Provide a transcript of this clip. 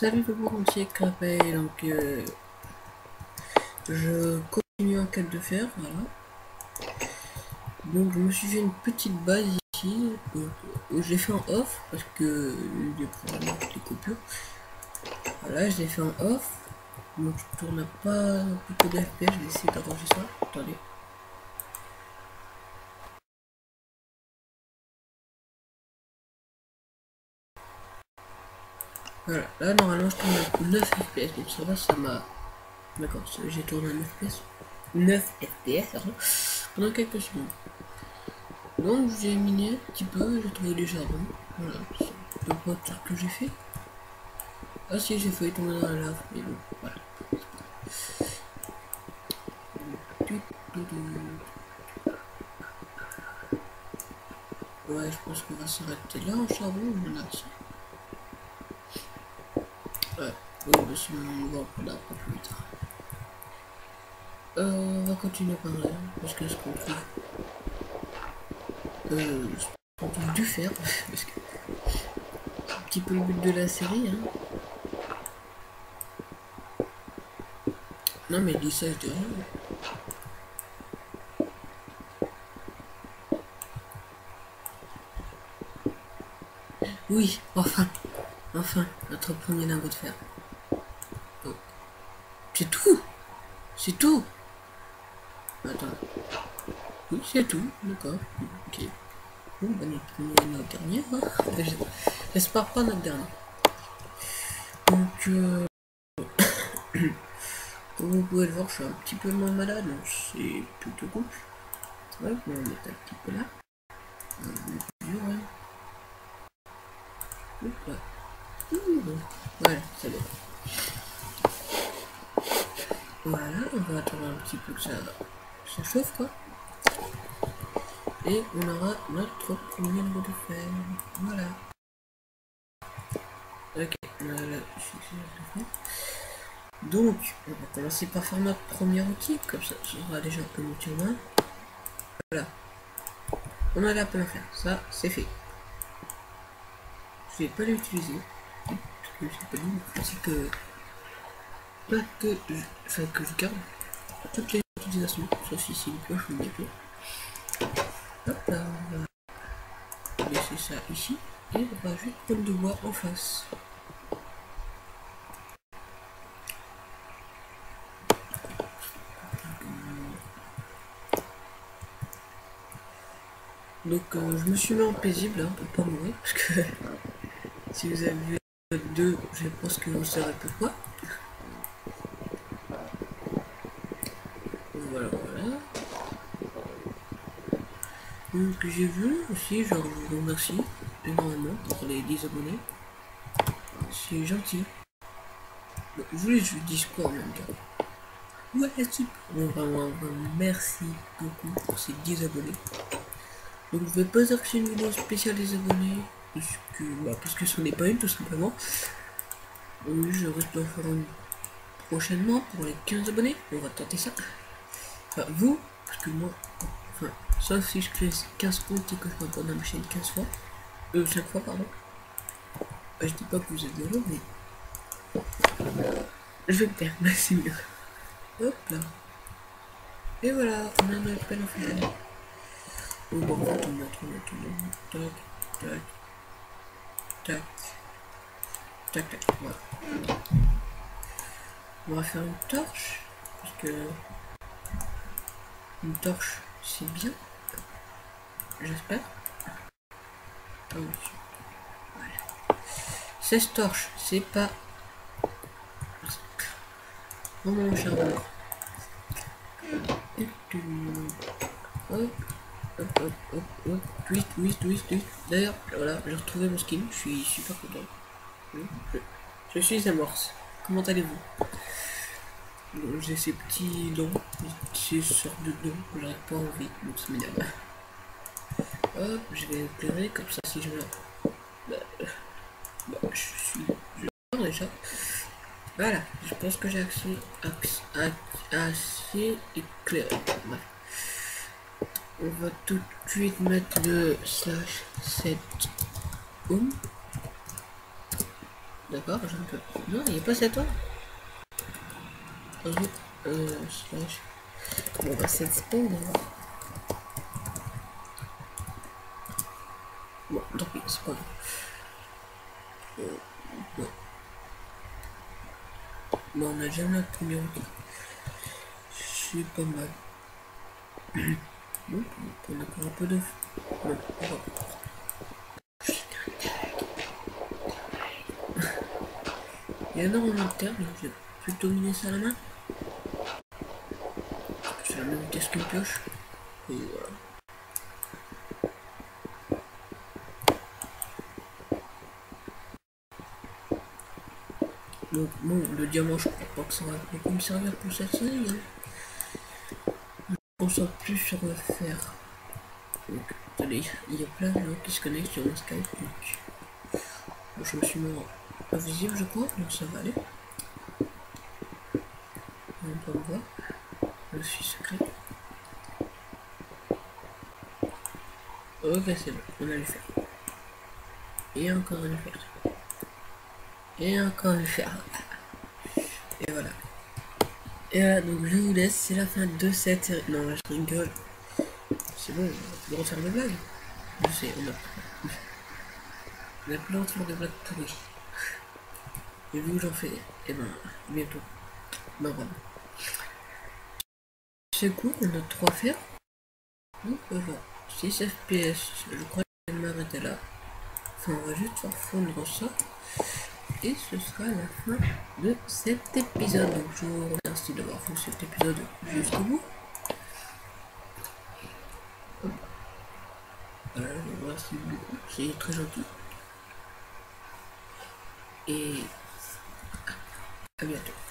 salut le monde entier, Crapet, donc euh, je continue en quête de fer, voilà. Donc je me suis fait une petite base ici, donc, je l'ai fait en off parce que des problèmes les coupures. Voilà, je l'ai fait en off, donc je tourne pas beaucoup d'FPS, je vais essayer d'arranger ça, attendez. Voilà, là normalement je tourne à 9 FPS, donc ça va, ça m'a... D'accord, j'ai tourné à 9 FPS. 9 FPS, pendant quelques secondes. Donc j'ai miné un petit peu, j'ai trouvé des charbons. Voilà, c'est pas tout que j'ai fait. Ah si, j'ai failli tomber dans la lave, mais bon, voilà. Ouais, je pense qu'on va s'arrêter là en charbon, voilà. Ouais, plus tard. Euh, on va continuer par là, parce que qu'on trouve. Euh, trouve du fer, parce que c'est un petit peu le but de la série, hein. Non mais dis ça, je dis. Oui, enfin. Enfin, notre premier lingot de fer. C'est tout C'est tout Attends. Oui, c'est tout, d'accord. Ok. Bon, bah, notre, notre dernier, hein. J'espère pas notre dernier. Donc, euh... comme vous pouvez le voir, je suis un petit peu moins malade, donc c'est plutôt cool. Ouais, on va mettre un petit peu là. Là. Voilà, c'est bon. Voilà, on va attendre un petit peu que ça, chauffe quoi. Et on aura notre premier mot de fer. Voilà. Ok, voilà, Donc, on va commencer par faire notre premier outil, comme ça, ça sera déjà un peu outil en main. Voilà. On a la à faire, ça c'est fait. Je vais pas l'utiliser je sais pas dit, c'est que pas que je, que je garde toutes les utilisations, sauf ici pioche ou une épée. Hop là, on va laisser ça ici et on va juste prendre de bois en face. Donc euh, je me suis mis en paisible hein, pour pas mourir parce que si vous avez vu 2, je pense que vous savez pourquoi. Voilà, voilà. Donc j'ai vu aussi, je vous remercie énormément pour les 10 abonnés. C'est gentil. je voulais je dise quoi en même temps. Ouais, super. Vraiment, vraiment, merci beaucoup pour ces 10 abonnés. Donc je vais pas faire une vidéo spéciale des abonnés que, bah, parce que ce n'est pas une tout simplement. Oui, je risque d'en faire une prochainement pour les 15 abonnés. On va tenter ça. Enfin, vous, parce que moi, enfin, sauf si je crée 15 comptes et que je m'abonne à ma chaîne 15 fois. Euh, 5 fois, pardon. Je dis pas que vous êtes heureux, mais. Je vais me perdre, c'est mieux. Hop là. Et voilà, on a notre en fait. Oh, bon, on va mettre. Tac, tac. Tac. Tac, tac. Voilà. On va faire une torche. Parce que... Une torche, c'est bien. J'espère. Voilà. 16 torches, c'est pas... Oh mon charbon. Hop, hop, hop, twist, twist, twist, twist. D'ailleurs, voilà, j'ai retrouvé mon skin, je suis super content. Je, je suis amorce. Comment allez-vous? J'ai ces petits dents, ces sortes de dents, j'arrête pas envie, donc ça m'énerve. Hop, je vais éclairer, comme ça si je me... Bah, bah, je suis... Déjà. Voilà, je pense que j'ai accès à, assez éclairé. On va tout de suite mettre le slash 7 home D'accord, je ne peux. Non, il n'y a pas 7 Euh, slash. Bon, bah, 7 spawn. Bon, tant pis, c'est pas grave. Euh. Bon, on a déjà notre premier. C'est pas mal. Bon, on a encore un peu de... Bon. Il y en a en interne, je vais plutôt miner ça à la main. Le diamant, je crois que ça va me servir pour cette série. Hein. Je plus sur le fer. Il y a plein de gens qui se connectent sur mon Skype. Je me suis mis invisible, je crois, donc ça va aller. Voir. Je suis secret. Ok, c'est bon, on a le fer. Et encore le fer. Et encore le fer. Et voilà. Et voilà, donc je vous laisse, c'est la fin de cette série. Non, je rigole. C'est bon, on va refaire des blagues. Je sais, on a... On a plein de blagues. Et que j'en fais, et eh ben, bientôt. Cool, on a 3 fers. Donc voilà. 6 FPS, je crois que je vais m'arrêter là. Enfin, on va juste faire fondre ça. Et ce sera la fin de cet épisode. Donc je vous remercie d'avoir fait cet épisode jusqu'au bout. Voilà, je vous remercie beaucoup. C'est très gentil. Et à bientôt.